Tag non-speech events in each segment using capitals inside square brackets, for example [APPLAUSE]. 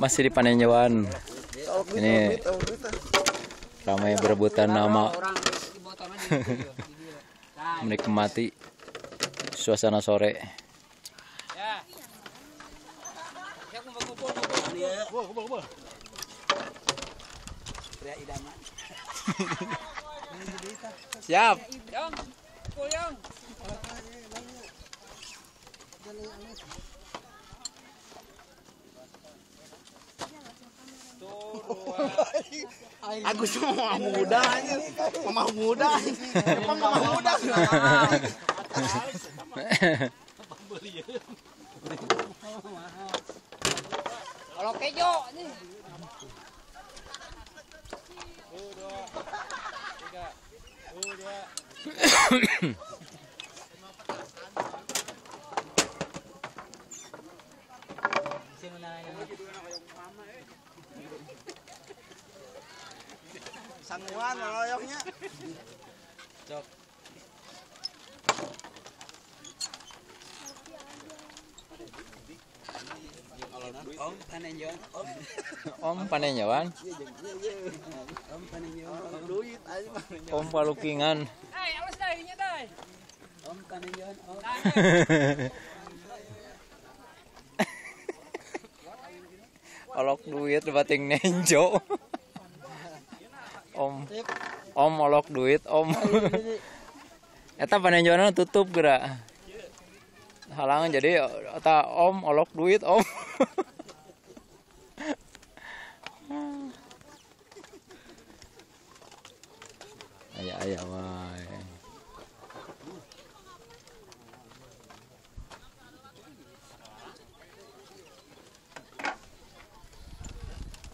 Masih di Panenjauan. Ini ramai berebutan nama [LAUGHS] menikmati suasana sore. Siap. Agus mah muda aja. Mama muda. Emang mama muda. Kalau kejo nih. Sanguan loyoknya. Om Panenjauan. Om Panenjauan, Om Panenjauan. Duit aja mah. Om Palukingan. Eh, awas dah ininya dah. Om Panenjauan. Om. [LAUGHS] olok duit bating nenjo. Om. Om olok duit om. Eta panenjoana tutup gerak halangan jadi eta om olok duit om. Ayah ayah wae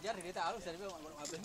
ngajar di desa alus dari abahnya.